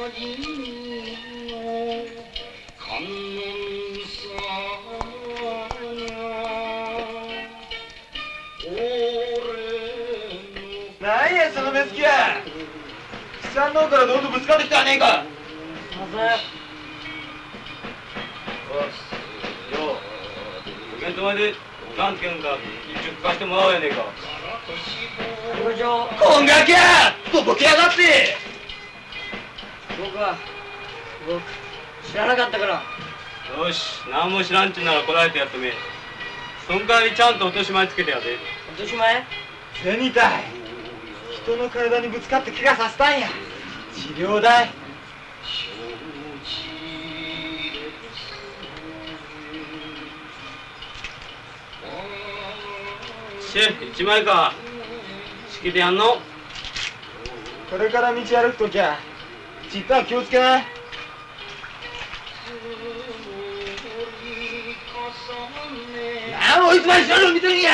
どこんがけや。がって僕知らなかったから。よし何も知らんちゅうならこらえてやってめそん代わりちゃんと落とし前つけてやで。落とし前？銭たい。人の体にぶつかって怪我させたんや。治療代。シェ一枚か。式でやんの？これから道歩くときゃちったは気をつけな。何もいつまで後ろ見てるんや。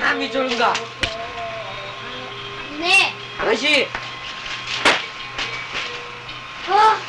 何見ちょるんだねえ話あ